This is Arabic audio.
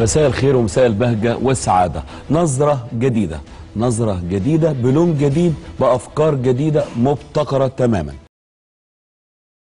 مساء الخير ومساء البهجة والسعادة. نظرة جديدة. نظرة جديدة بلون جديد بأفكار جديدة مبتكرة تماما.